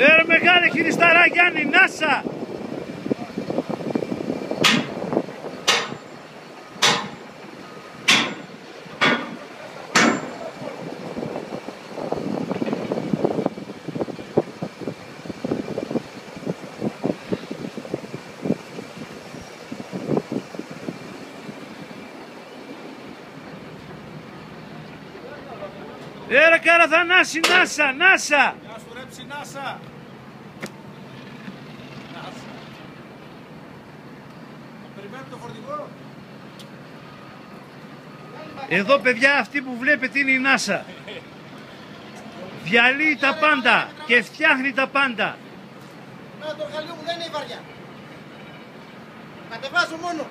Έλα Γιάννη, Νάσα! Έλα Καραθανάση, Νάσα, Νάσα! Γεια σου ρε ψινάσα. Εδώ παιδιά αυτή που βλέπετε είναι η Νάσα. Διαλύει τα πάντα και φτιάχνει τα πάντα. Να το εργαλείο μου δεν είναι η βαριά. Κατεβάζω μόνο.